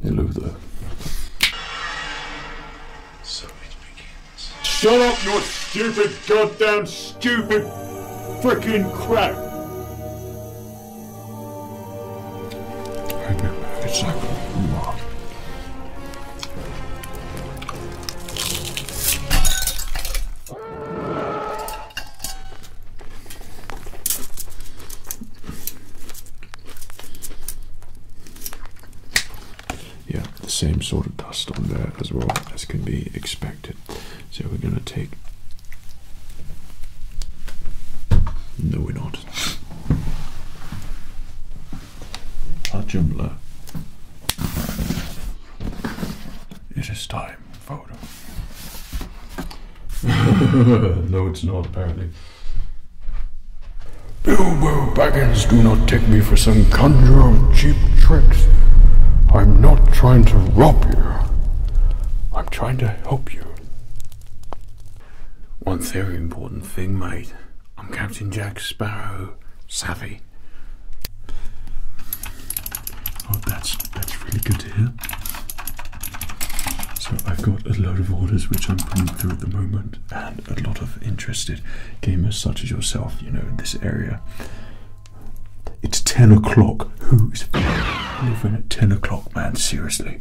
Hello there. So it begins. Shut up, you stupid, goddamn stupid freaking crap! Same sort of dust on there as well as can be expected. So we're gonna take. No, we're not. A Joomla. It is time, photo. no, it's not, apparently. Bilbo Baggins, do not take me for some conjurer of cheap tricks. I'm not trying to rob you. I'm trying to help you. One very important thing, mate. I'm Captain Jack Sparrow. Savvy. Oh, that's that's really good to hear. So I've got a load of orders which I'm putting through at the moment, and a lot of interested gamers such as yourself, you know, in this area. It's ten o'clock. Who living at ten o'clock, man? Seriously.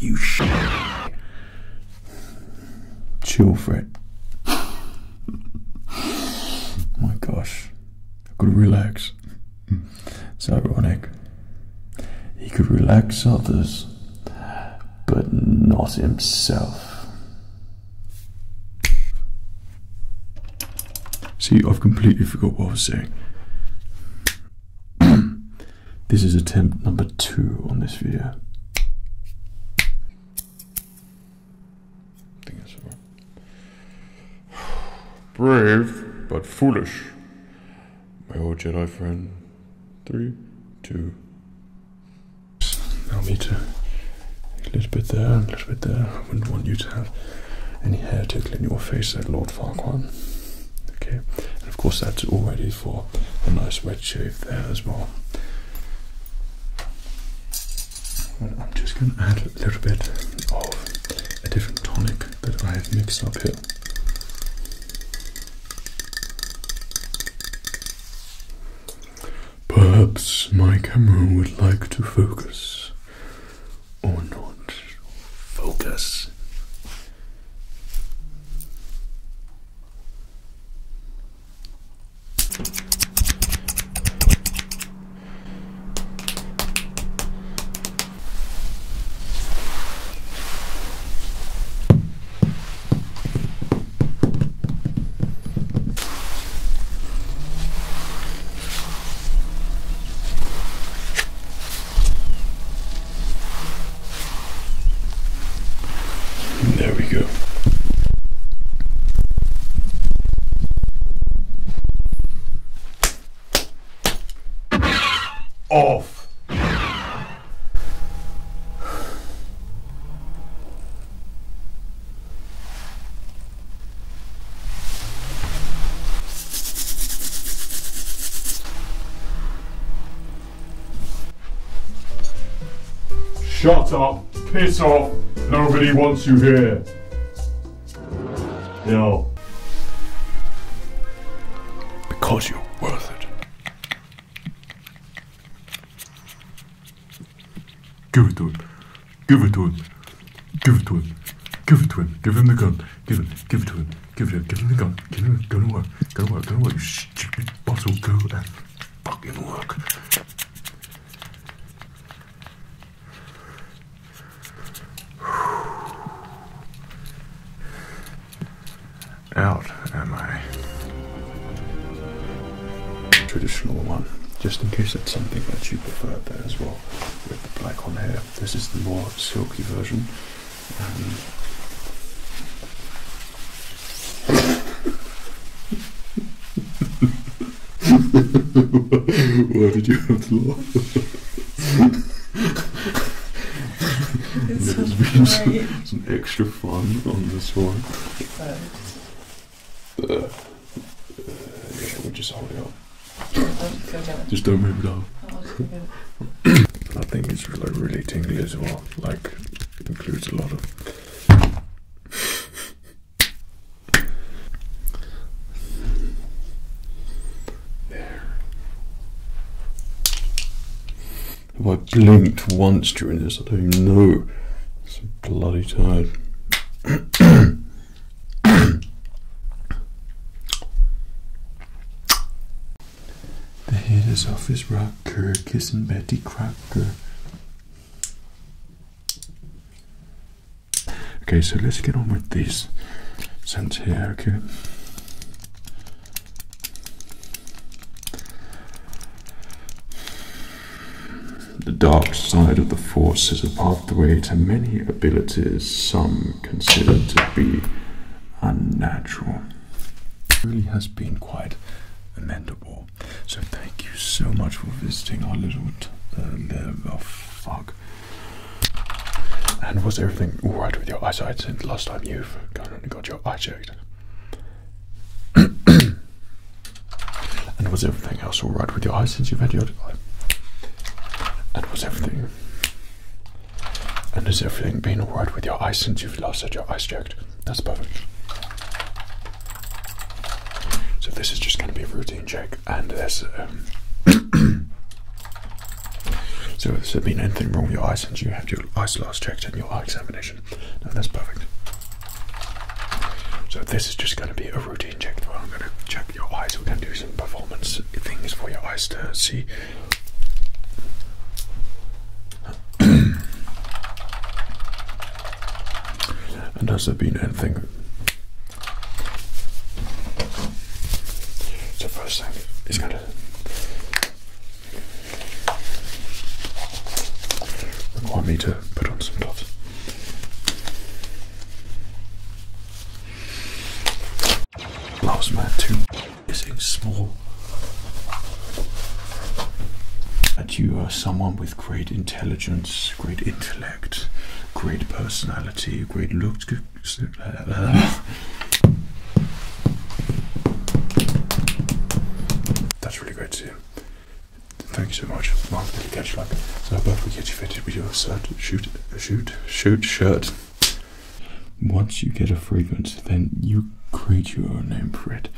you sh- Chill, Fred. My gosh. I could relax. It's ironic. He could relax others, but not himself. See, I've completely forgot what I was saying. this is attempt number two on this video. I think that's all right. Brave, but foolish. My old Jedi friend. Three, two. Allow me to. A little bit there, a little bit there. I wouldn't want you to have any hair tickling your face there, Lord Farquaad. Okay, and of course that's all ready for a nice wet shave there as well. I'm just going to add a little bit of a different tonic that I have mixed up here. Perhaps my camera would like to focus or not focus. There we go. Off! Shut up! Piss off! Nobody wants you here! No. Because you're worth it. Give it to him. Give it to him. Give it to him. Give it to him. Give him the gun. Give it. Give it to him. Give it. Give him the gun. Give him. Go to work. Go to work. Go to work. You stupid bottle. Go and fucking work. Hair. This is the more silky version. Um, Why did you have to laugh? There's been some, some extra fun on this one. Uh, yeah, we just hold it up. Just. Just don't move it up. I'll just go down. I think it's really, really tingly as well. Like, includes a lot of. There. If I blinked once during this, I don't even know. So bloody tired. The head is off his rocker, kissing Betty Crocker. Okay, so let's get on with this scents here, okay? Dark side of the Force is a pathway to many abilities some consider to be unnatural. It really has been quite amendable. So thank you so much for visiting our little uh, li- oh fuck. And was everything alright with your eyesight since last time you've got your eye checked? and was everything else alright with your eyes since you've had your and was everything and has everything been alright with your eyes since you've last had your eyes checked? That's perfect. So this is just going to be a routine check, and there's um, so has there been anything wrong with your eyes since you had your eyes last checked and your eye examination? No, that's perfect. So this is just going to be a routine check. I'm going to check your eyes. We're going to do some performance things for your eyes to see. And has there been anything It's So first thing is going to require me to put on some gloves. Gloves, man, too missing small. That you are someone with great intelligence, great intellect, personality, great looks. Uh, that's really great to see. Thank you so much. Well, did you catch luck? So above we get you fitted with your shirt, shoot, shoot, shoot shirt. Once you get a fragrance, then you create your own name for it.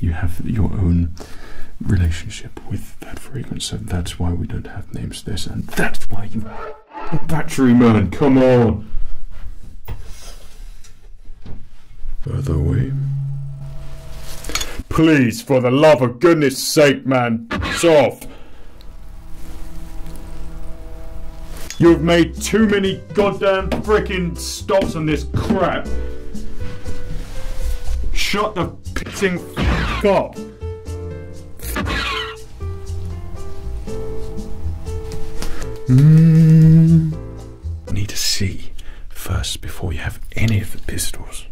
You have your own relationship with that fragrance, so that's why we don't have names this, and that's why you. Battery man, come on! Further away. Please, for the love of goodness sake, man, off. You've made too many goddamn freaking stops on this crap. Shut the pissing f up. Hmm. need to see first before you have any of the pistols.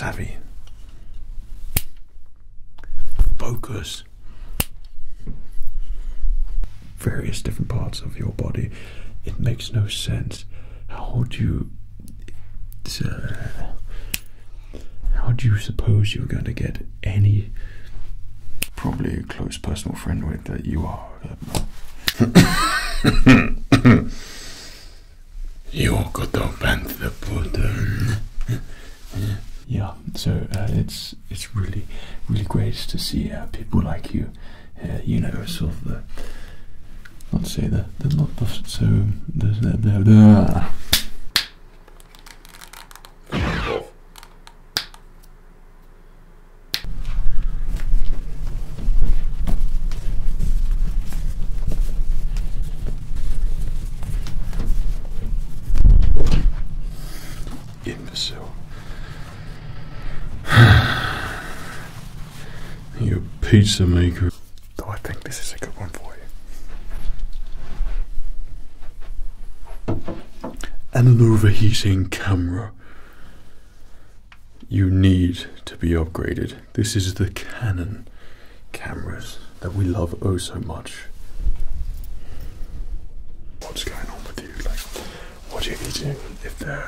Savvy. Focus. Various different parts of your body. It makes no sense. How do you. uh, how do you suppose you're going to get any. Probably a close personal friend with that you are. um, You're got to vent the panther button. Yeah, so uh, it's it's really really great to see uh, people like you. Uh, you know, sort of the to say the the not so the the, the, the imbecile. you pizza maker. Though I think this is a good one for you. And an overheating camera. You need to be upgraded. This is the Canon cameras that we love oh so much. What's going on with you? Like, what are you eating? If they're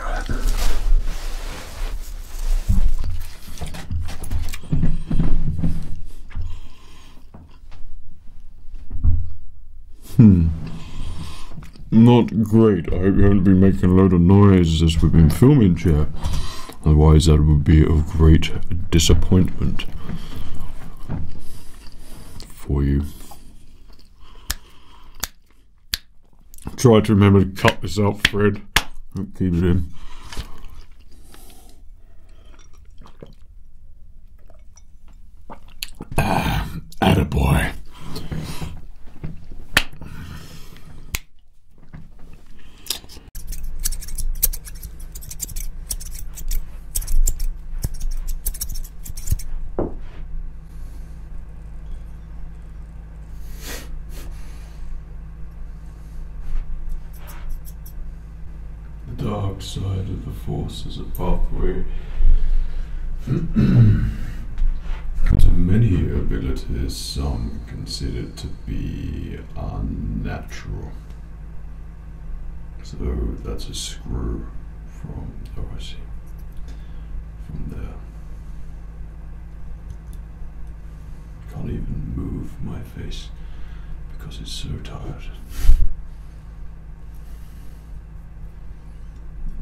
Not great. I hope you haven't been making a load of noise as we've been filming, here. Otherwise, that would be a great disappointment for you. Try to remember to cut this out, Fred. Keep it in. Ah, attaboy. The dark side of the force is a pathway to many abilities some consider to be So that's a screw from, oh I see, from there. Can't even move my face because it's so tired.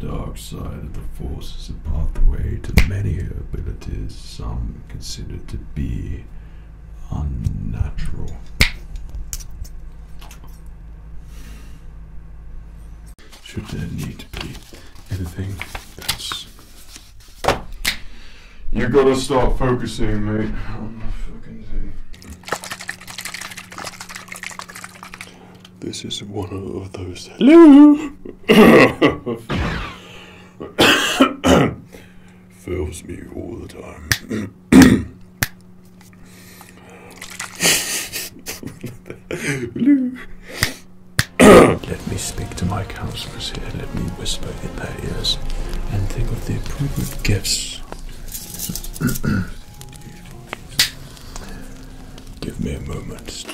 dark side of the force is a pathway to many abilities some consider to be unnatural. Should there need to be anything that's. You gotta start focusing, mate, on the fucking thing. This is one of those. Hello! Fails me all the time. Hello! Let me speak to my counselors here. Let me whisper in their ears and think of the appropriate gifts. Give me a moment.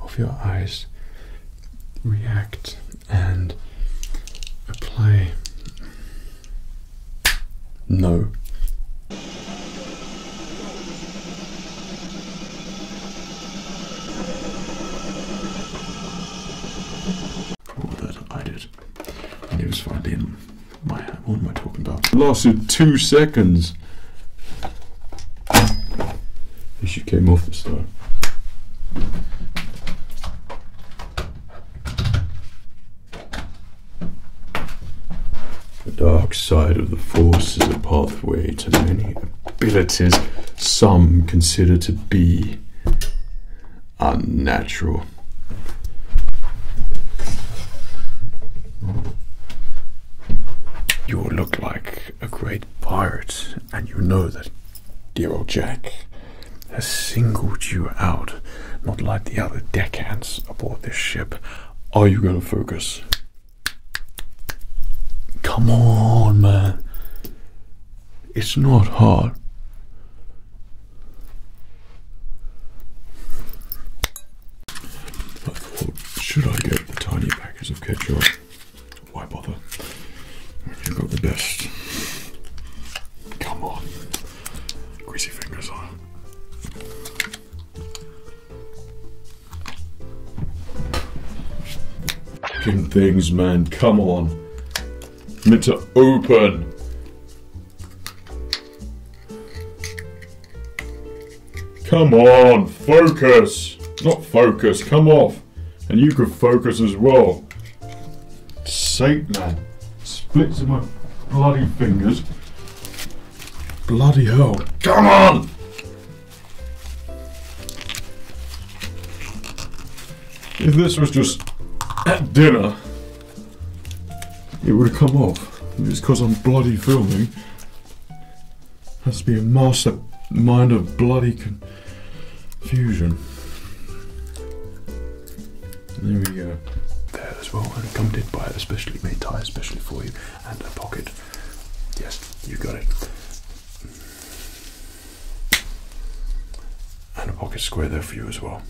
of your eyes react Lasted two seconds. She came off this time. The dark side of the Force is a pathway to many abilities some consider to be unnatural. You look like a great pirate, and you know that dear old Jack has singled you out, not like the other deckhands aboard this ship. Are you going to focus? Come on, man. It's not hard. I thought, should I get the tiny packets of ketchup? Why bother? You've got the best. Greasy fingers on. Fucking things, man. Come on. Meant to open. Come on, focus. Not focus, come off. And you could focus as well. Sake, man. Splits in my bloody fingers. Bloody hell. Come on! If this was just at dinner, it would have come off. It's because I'm bloody filming. Has to be a mastermind of bloody confusion. There we go. There as well, and accompanied by a specially made tie, especially for you, and a pocket. Yes, you got it. And a pocket square there for you as well.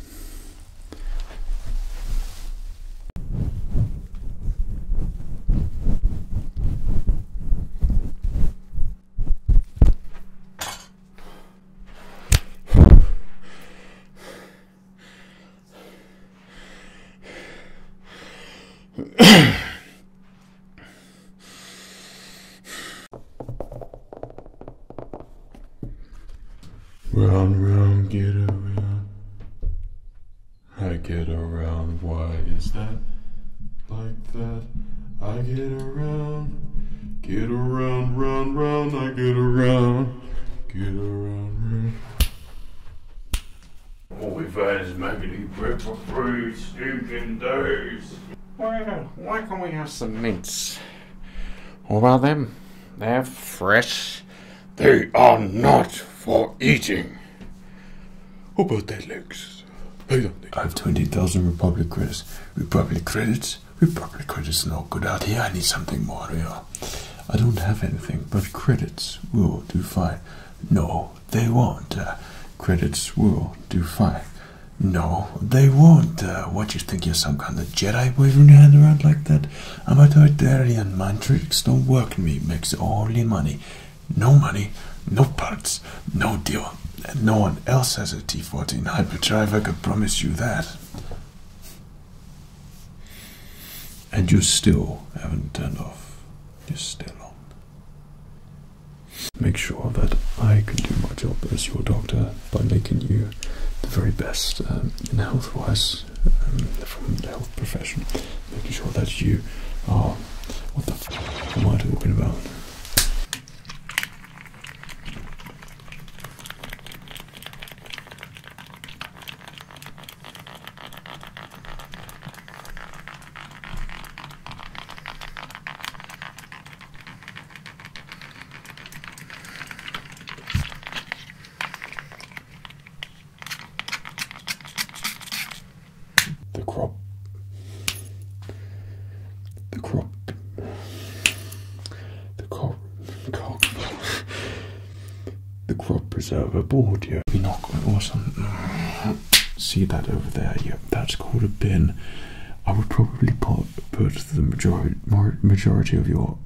Why can't we have some mints? What about them? They're fresh. They are not for eating. How about their legs? I don't think. I have 20,000 Republic credits. Republic credits? Republic credits no good out here. I need something more, yeah. I don't have anything, but credits will do fine. No, they won't. Uh, credits will do fine. No, they won't. Uh, what you think you're some kind of Jedi waving your hand around like that? I'm a Toydarian. Mind tricks don't work me. Makes only money. No money, no parts, no deal. And no one else has a T14 hyperdrive, I could promise you that. And you still haven't turned off. You're still on. Make sure that I can do my job as your doctor by making you the very best um, in health wise um, from the health profession. Making sure that you are. What the f am I talking about? the crop the crop the crop crop the crop board yeah not going awesome mm, see that over there yeah that's called a bin I would probably put, put the majority majority of your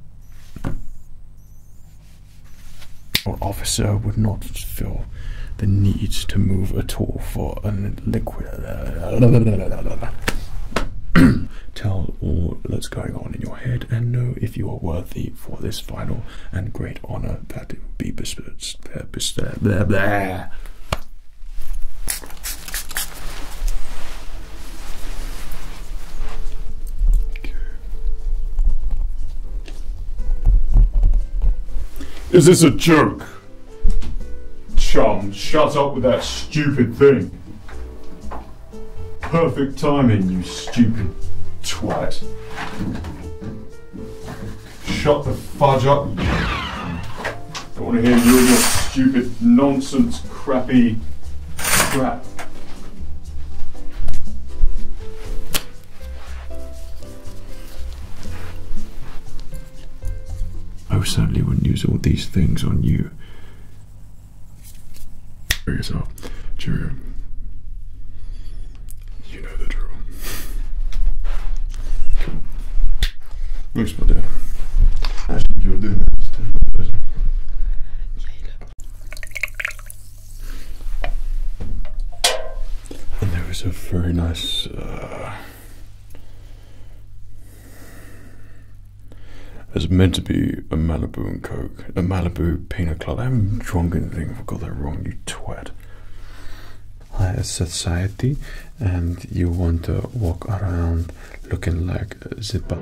or officer would not feel the need to move at all for a liquid. Uh, Tell all that's going on in your head and know if you are worthy for this final and great honor that it will be bestowed. bestowed- Blah, blah. Is this a joke? Chum, shut up with that stupid thing. Perfect timing, you stupid twat. Shut the fudge up. Don't want to hear you and your stupid nonsense, crappy crap. I certainly wouldn't use all these things on you. For yourself. Cheerio. You know the drill. Cool. Looks my dear. And there was a very nice. Uh, it's meant to be a Malibu and Coke, a Malibu Pina Colada. I haven't drunk anything think I've got that wrong, you twat. high society and you want to walk around looking like a zipper,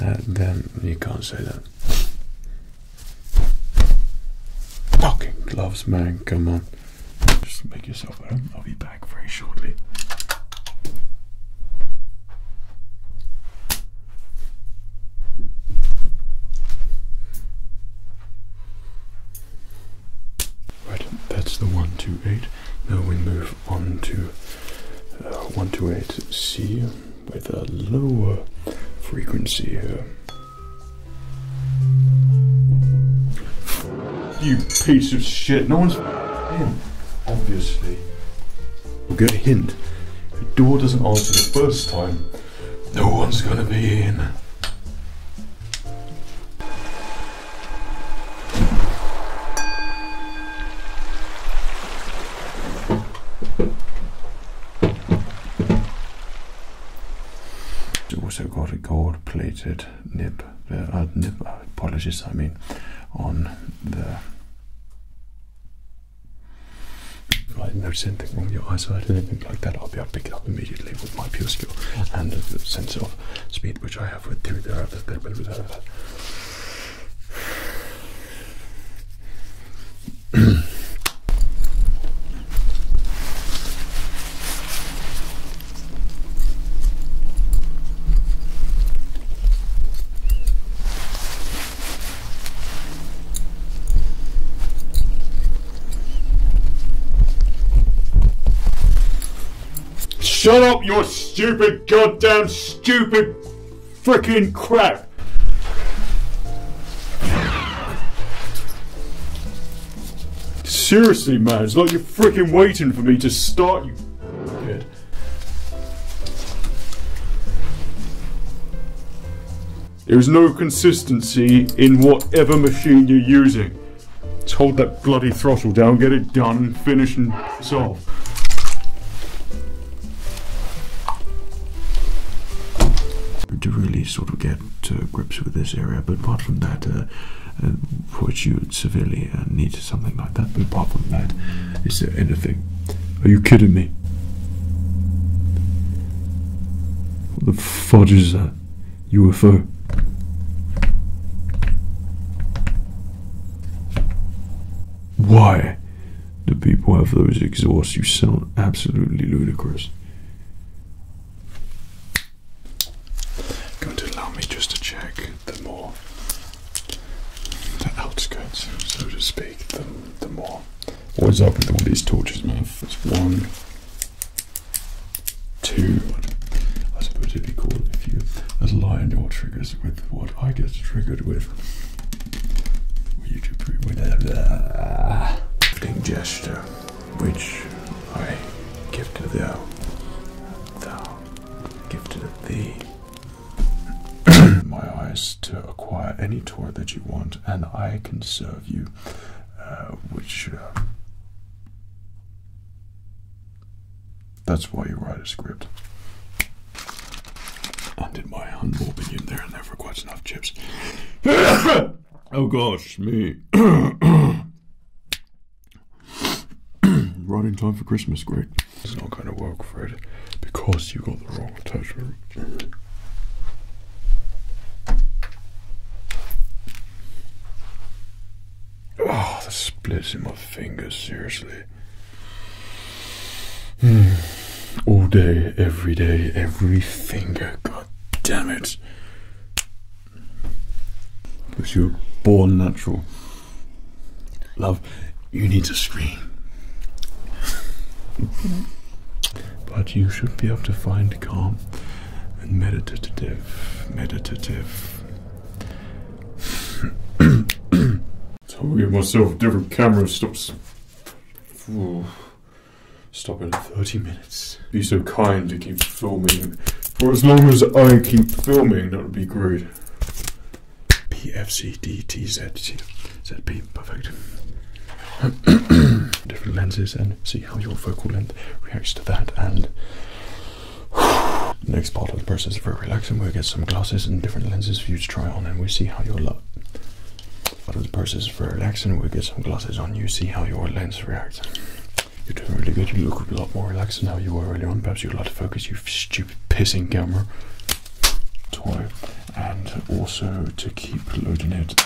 uh, then you can't say that. Fucking gloves, man, come on. Just make yourself at home. I'll be back very shortly. Right, that's the 128. Now we move on to uh, 128C with a lower frequency here. You piece of shit. No one's in, obviously. We'll get a hint. If the door doesn't answer the first time, no one's gonna be in. also got a gold-plated nib, uh, uh, nib uh, polishes. I mean, on the. Wrong with your eyesight or anything like that, I'll be able to pick it up immediately with my pure skill and the sense of speed which I have with theory. Shut up, your stupid, goddamn, stupid, freaking crap! Seriously, man, it's like you're freaking waiting for me to start, you kid. There's no consistency in whatever machine you're using. Just hold that bloody throttle down, get it done, finish and it's sort of get to grips with this area. But apart from that, uh, uh, which you severely uh, need something like that. But apart from that, is there anything? Are you kidding me? What the fudge is that? UFO? Why do people have those exhausts? You sound absolutely ludicrous. Going to allow me just to check the more the outskirts, so speak, the, the more. Is up with all these torches, man? It's one, two. I suppose it'd be cool if you align your triggers with what I get triggered with. You do pretty with lifting uh, gesture, which I give to thou. Thou give to thee. Any tour that you want, and I can serve you, uh, which. Uh, that's why you write a script. And in my humble opinion, there are never quite enough chips. Oh gosh, me. right in time for Christmas, great. It's not going to work, Fred, because you got the wrong attachment. The splits in my fingers, seriously. Hmm. All day, every day, every finger, god damn it. Because you're born natural. Love, you need to scream. but you should be able to find calm and meditative, meditative. So I'll give myself a different camera stops. Stop in 30 minutes. Be so kind to keep filming. For as long as I keep filming, that would be great. PFCDTZ ZP, perfect. Different lenses and see how your focal length reacts to that. And the next part of the process is very relaxing. We'll get some glasses and different lenses for you to try on, and we'll see how your lo- part of the process is very relaxing. We'll get some glasses on you, see how your lens reacts. You're doing really good. You look a lot more relaxed than how you were earlier on. Perhaps you'd like to focus, you stupid pissing camera. Toy. And also to keep loading it.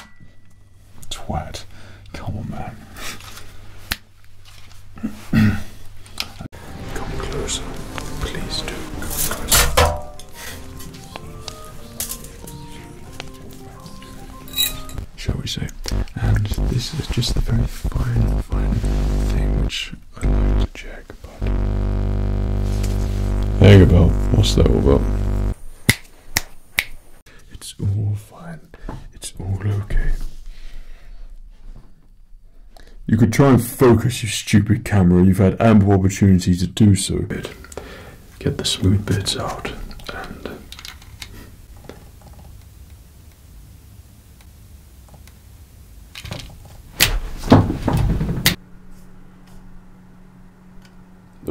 Twat. Come on, man. Just the very fine, fine thing which I like to check, but. Hang about. What's that all about? It's all fine. It's all okay. You could try and focus, you stupid camera. You've had ample opportunity to do so. Get the smooth bits out and.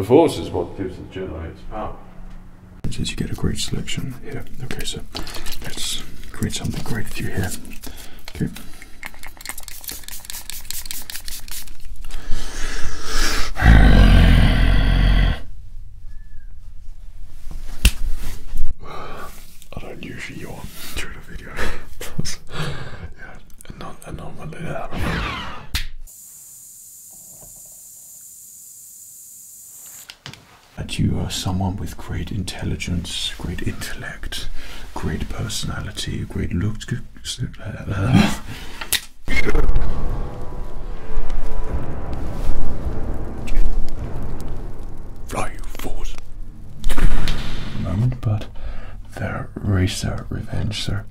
The Force is what gives the Jedi its power. since you get a great selection here. Okay, so let's create something great for you here. Okay. I don't usually yawn during a video. yeah, and not and normally that. That you are someone with great intelligence, great intellect, great personality, great looks. Fly you. Moment, but the Racer Revenge, sir.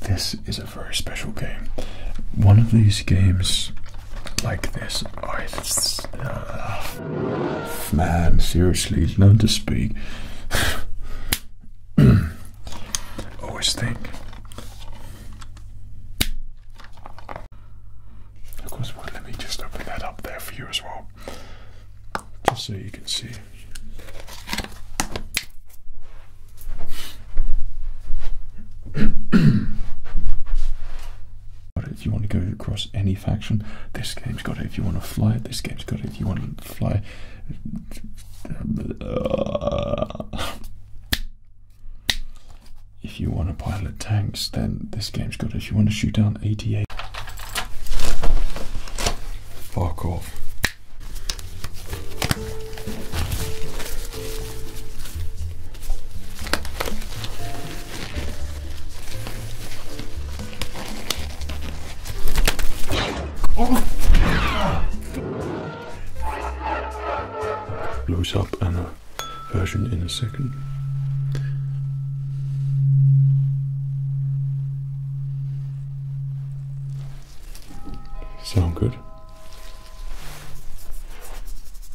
This is a very special game. One of these games like this, I, man, seriously, learn to speak. Always think. Of course, well, let me just open that up there for you as well, just so you can see. got it if you want to go across any faction. This game's got it if you want to fly. It. This game's got it if you want to fly. If you want to pilot tanks, then this game's got it. If you want to shoot down 88. Up and a version in a second. Sound good?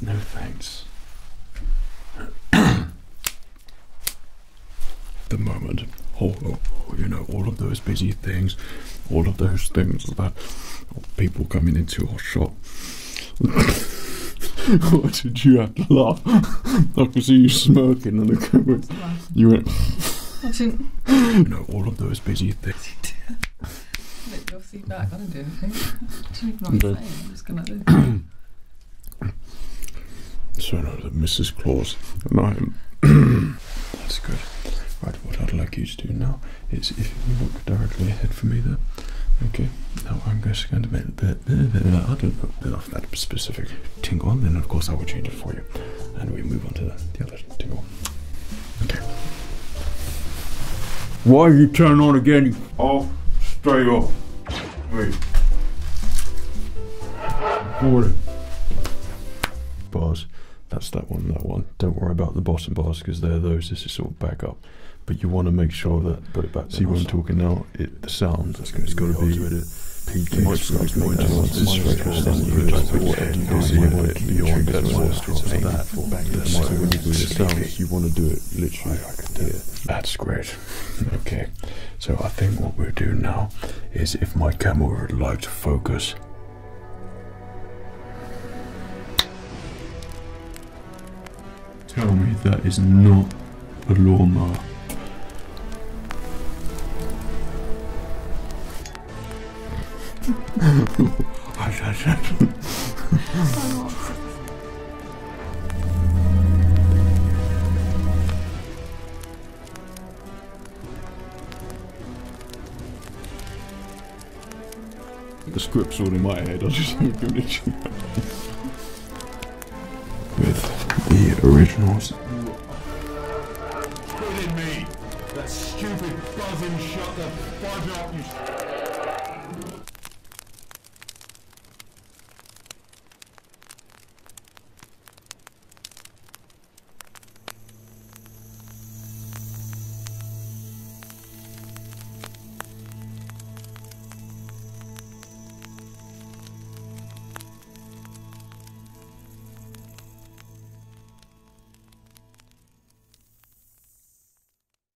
No thanks. the moment, oh, oh, oh, you know, all of those busy things, all of those things that people coming into our shop. Why did you have to laugh? I can see you smirking in the camera. You went, I didn't you know, all of those busy things. your seat back. I didn't do anything. I didn't even know Okay. what I'm just gonna do. So no, the Mrs. Claus and I. That's good. Right, what I'd like you to do now is if you look directly ahead for me there. Okay, now I'm just going to make a bit, bit, a bit of that specific tingle, and then of course I will change it for you. And we move on to the, the other tingle. Okay. Why you turn on again? Off, straight off. Wait. Forward. bars. That's that one, that one. Don't worry about the bottom bars because they're those. This is sort of back up. But you want to make sure that. Put it back. See what I'm talking now? It, the sound. It's got to be. Peak you might start going towards this threshold and you just put your head beyond beyond that that. So when you do sounds, you want to do it. That's great. Okay. So I think what we'll do now is if my camera would like to focus Tell me that is not a lawnmower. the script's all in my head. I just don't give it. With the originals Kidding me? That stupid buzzing shut the fudge up, you